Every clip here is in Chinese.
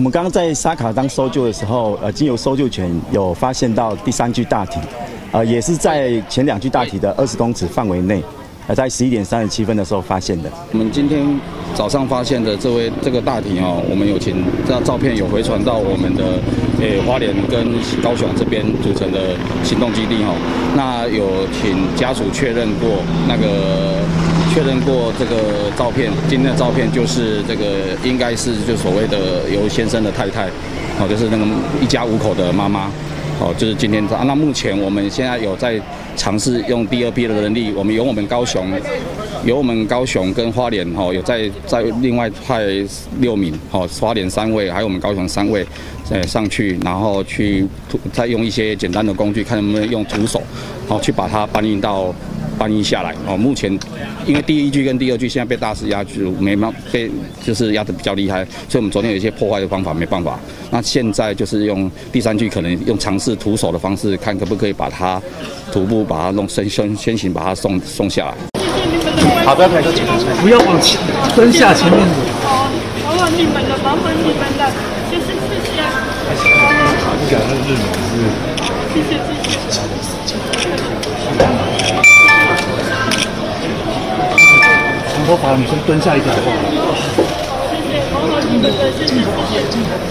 我们刚刚在沙卡当搜救的时候，呃，经由搜救犬有发现到第三具大体，呃，也是在前两具大体的二十公尺范围内，呃，在十一点三十七分的时候发现的。我们今天早上发现的这位这个大体哦，我们有请这张照片有回传到我们的诶花莲跟高雄这边组成的行动基地哈。那有请家属确认过那个确认过这个照片，今天的照片就是这个应该是就所谓的尤先生的太太，哦，就是那个一家五口的妈妈。哦，就是今天啊。那目前我们现在有在尝试用第二批的人力，我们有我们高雄，有我们高雄跟花莲哦，有在在另外派六名哦，花莲三位，还有我们高雄三位，呃上去，然后去再用一些简单的工具，看能不能用徒手，然后去把它搬运到。搬运下来哦，目前因为第一句跟第二句现在被大师压住，没办法被就是压得比较厉害，所以我们昨天有一些破坏的方法没办法。那现在就是用第三句，可能用尝试徒手的方式，看可不可以把它徒步把它弄先先先行把它送送下来。好，不要抬头，不要往前蹲下前面的。哦，麻烦你们的，麻烦你们的，谢谢谢谢。好，你讲的日语是？谢谢谢谢。我把女生蹲下一点好不好？谢谢，好好你们的，谢谢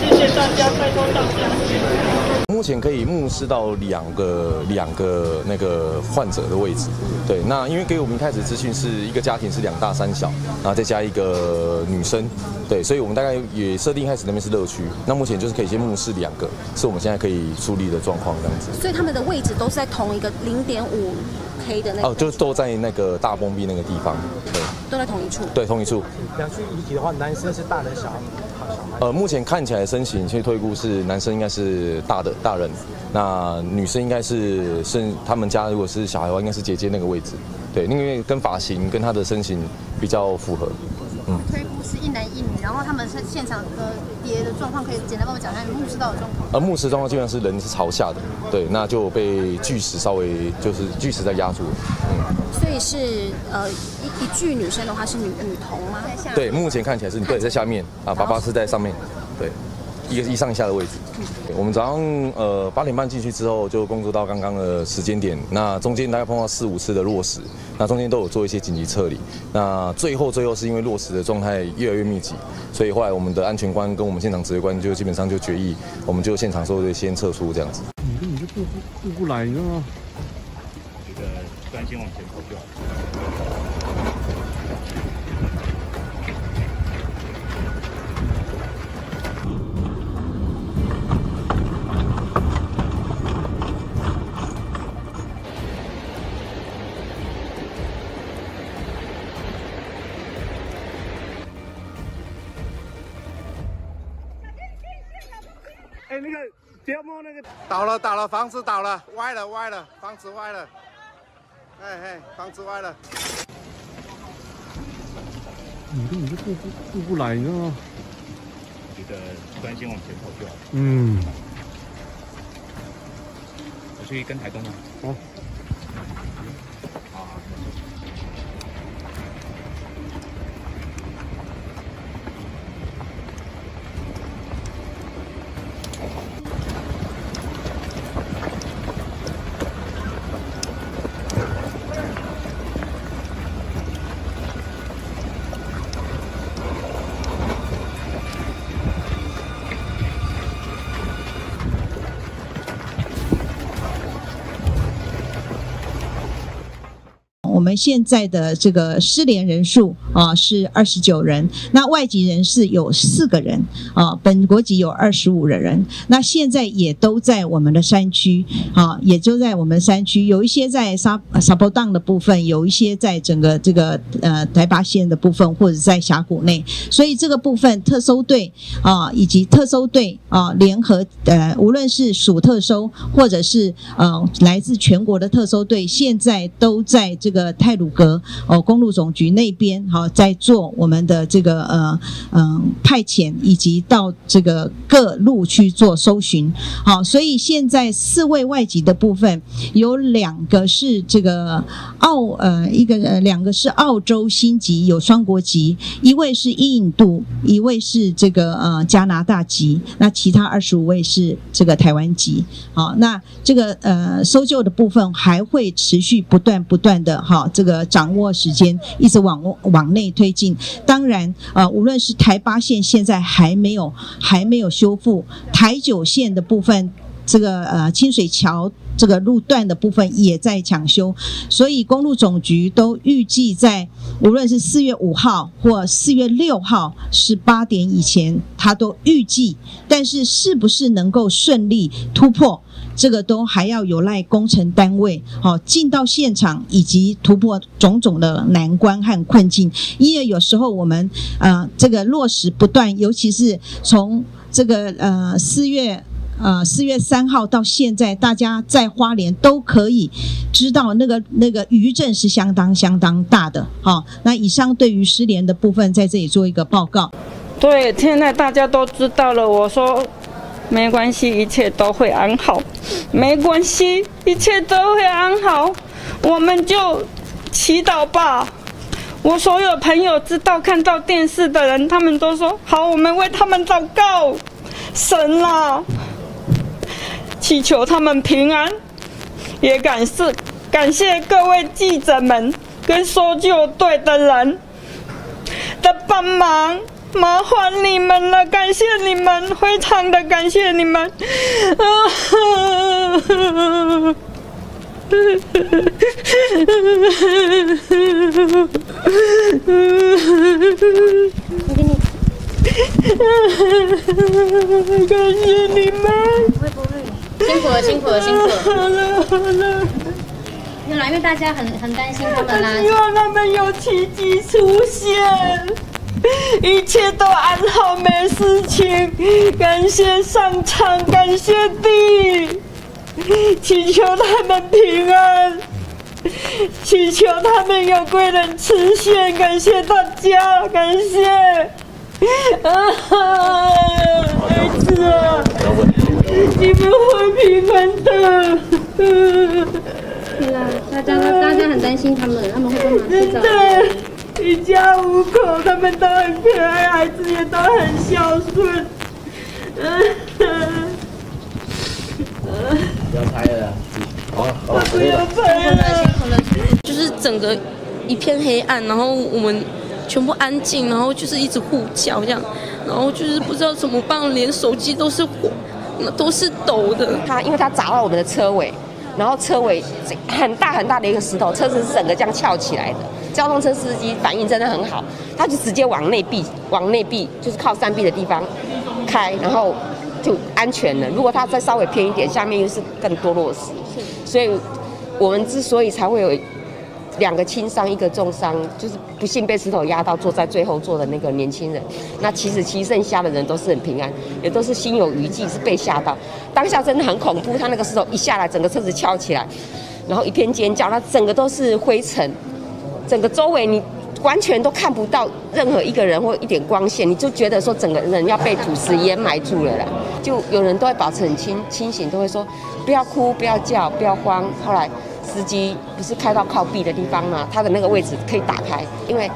谢谢大家，拜托大家。目前可以目视到两个两个那个患者的位置，对，那因为给我们一开始资讯是一个家庭是两大三小，然后再加一个女生，对，所以我们大概也设定开始那边是乐区，那目前就是可以先目视两个，是我们现在可以处理的状况这样子。所以他们的位置都是在同一个零点五。的那哦，就是都在那个大崩壁那个地方，对，都在同一处，对，同一处。两具遗体的话，男生是大人小孩？呃，目前看起来身形，其实推估是男生应该是大的大人，那女生应该是是他们家如果是小孩的话，应该是姐姐那个位置，对，因为跟发型跟她的身形比较符合。嗯，推估是一男一女，然后他们是现场的跌的状况，可以简单帮我讲一下目视到的状况。呃，目视状况基本上是人是朝下的，对，那就被巨石稍微就是巨石在压住。嗯，所以是呃一一具女生的话是女女童吗？对，目前看起来是对在下面啊，爸爸是在上面，对。一个一上一下的位置，我们早上呃八点半进去之后，就工作到刚刚的时间点。那中间大概碰到四五次的落石，那中间都有做一些紧急撤离。那最后最后是因为落石的状态越来越密集，所以后来我们的安全官跟我们现场指挥官就基本上就决议，我们就现场所有先撤出这样子。你根本就顾不过不来，你知道吗？觉得专心往前跑就好。不要摸那个，倒了倒了，房子倒了，歪了歪了，房子歪了，哎哎，房子歪了。你根本就过不过不来，你知道吗？觉得专心往前跑就好。嗯。我去跟台东啊。哦。我们现在的这个失联人数啊是二十九人，那外籍人士有四个人啊，本国籍有二十五人。那现在也都在我们的山区啊，也就在我们山区，有一些在沙沙坡荡的部分，有一些在整个这个呃台巴线的部分，或者在峡谷内。所以这个部分特搜队啊，以及特搜队啊联合呃，无论是属特搜或者是呃来自全国的特搜队，现在都在这个。泰鲁阁哦公路总局那边好、在做我们的这个呃嗯、派遣，以及到这个各路去做搜寻。好，所以现在四位外籍的部分有两个是这个澳呃一个呃两个是澳洲新籍有双国籍，一位是印度，一位是这个呃加拿大籍，那其他二十五位是这个台湾籍。好，那这个呃搜救的部分还会持续不断不断的哈，这个掌握时间，一直往往内推进。当然呃，无论是台八线现在还没有还没有修复，台九线的部分。这个呃清水桥这个路段的部分也在抢修，所以公路总局都预计在无论是四月五号或四月六号十八点以前，它都预计，但是是不是能够顺利突破？这个都还要有赖工程单位好、进到现场，以及突破种种的难关和困境。因为有时候我们呃这个落实不断，尤其是从这个呃四月。呃，四月三号到现在，大家在花莲都可以知道那个那个余震是相当相当大的。好、那以上对于失联的部分，在这里做一个报告。对，现在大家都知道了。我说没关系，一切都会安好，没关系，一切都会安好，我们就祈祷吧。我所有朋友知道看到电视的人，他们都说好，我们为他们祷告，神啦、祈求他们平安，也感谢感谢各位记者们跟搜救队的人的帮忙，麻烦你们了，感谢你们，非常的感谢你们。感谢你们。辛苦了，辛苦了，辛苦了。好了好了，没有啦，因为大家很很担心他们啦。希望他们有奇迹出现，一切都安好，没事情。感谢上苍，感谢地，祈求他们平安，祈求他们有贵人出现。感谢大家，感谢。啊，儿子啊，你们会平安的。对啊，大家大家很担心他们，他们会帮忙制造。一家五口他们都很可爱，孩子也都很孝顺。不要拍了，好，好，不要拍了。就是整个一片黑暗，然后我们全部安静，然后就是一直呼叫这样，然后就是不知道怎么办，连手机都是火，都是抖的。它因为它砸到我们的车尾，然后车尾很大很大的一个石头，车子是整个这样翘起来的。交通车司机反应真的很好，他就直接往内壁，往内壁就是靠山壁的地方开，然后就安全了。如果他再稍微偏一点，下面又是更多落石，所以我们之所以才会有两个轻伤，一个重伤，就是不幸被石头压到，坐在最后座的那个年轻人。那其实其剩下的人都是很平安，也都是心有余悸，是被吓到。当下真的很恐怖，他那个石头一下来，整个车子翘起来，然后一片尖叫，那整个都是灰尘，整个周围你完全都看不到任何一个人或一点光线，你就觉得说整个人要被土石掩埋住了啦。就有人都会保持很清清醒，都会说不要哭、不要叫、不要慌。后来司机不是开到靠壁的地方吗？他的那个位置可以打开，因为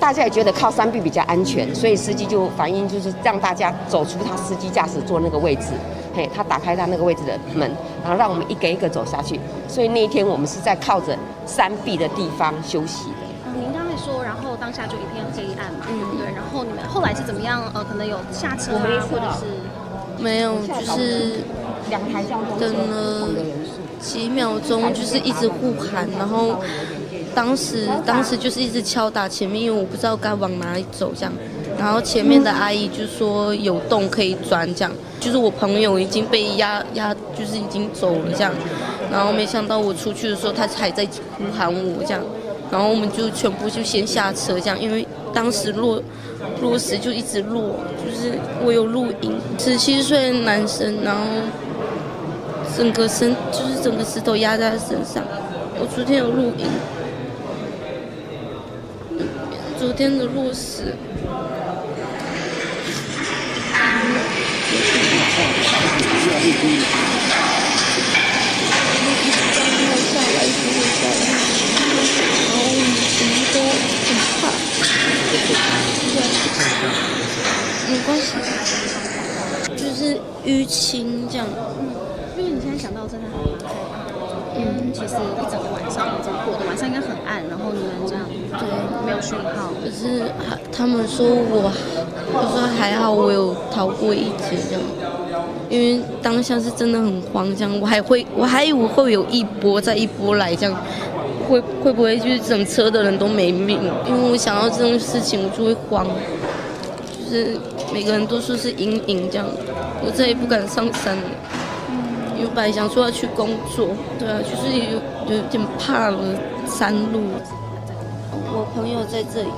大家也觉得靠山壁比较安全，所以司机就反映就是让大家走出他司机驾驶座那个位置。嘿，他打开他那个位置的门，然后让我们一个一个走下去。所以那一天我们是在靠着山壁的地方休息的。嗯，您刚才说，然后当下就一片黑暗嘛，嗯，对。然后你们后来是怎么样？呃，可能有下车啊，或者是没有，就是两台交通等了几秒钟，就是一直呼喊，然后当时当时就是一直敲打前面，因为我不知道该往哪里走这样。然后前面的阿姨就说有洞可以钻，这样就是我朋友已经被压压，就是已经走了这样。然后没想到我出去的时候，他还在呼喊我这样。然后我们就全部就先下车这样，因为当时落落石就一直落，就是我有录音，十七岁的男生，然后整个身就是整个石头压在他身上。我昨天有录音，昨天的落实。没关系，就是淤青这样。因为你现在想到真的很麻烦，因为其实一整个晚上这样过的，晚上应该很暗，然后你们这样对没有讯号，可是他们说我，我说还好我有逃过一劫这样，因为当下是真的很慌这样，我还会我还以为会有一波再一波来这样，会会不会就是整车的人都没命？因为我想到这种事情我就会慌，就是每个人都说是阴影这样，我再也不敢上山了。因为本想说要去工作，对啊，就是有有点怕了山路。我朋友在这里，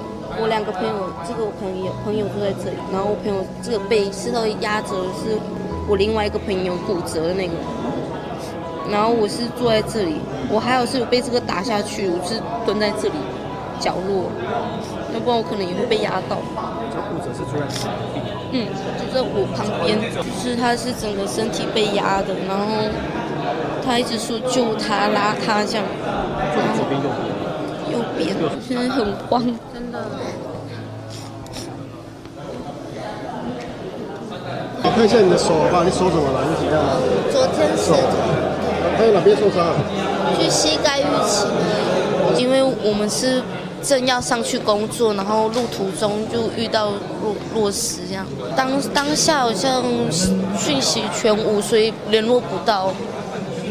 我两个朋友，这个我朋友朋友都在这里，然后我朋友这个被石头压着是我另外一个朋友骨折的那个，然后我是坐在这里，我还有是有被这个打下去，我是蹲在这里角落，要不然我可能也会被压到。嗯，就在我旁边，就是他是整个身体被压的，然后他一直说救他、拉他这样。坐左边、右边。右边，现在很慌，真的。你看一下你的手吧，你手怎么了？你怎么样了？昨天手还有哪边受伤？去膝盖淤青而已，因为我们是正要上去工作，然后路途中就遇到落落石这样。当当下好像讯息全无，所以联络不到，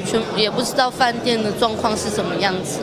全也不知道饭店的状况是什么样子。